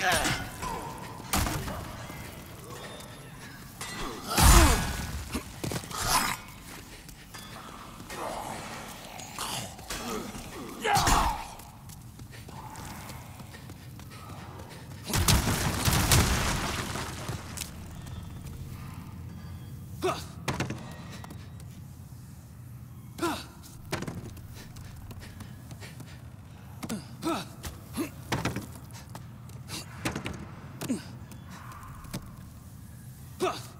Ugh! Mm-hmm.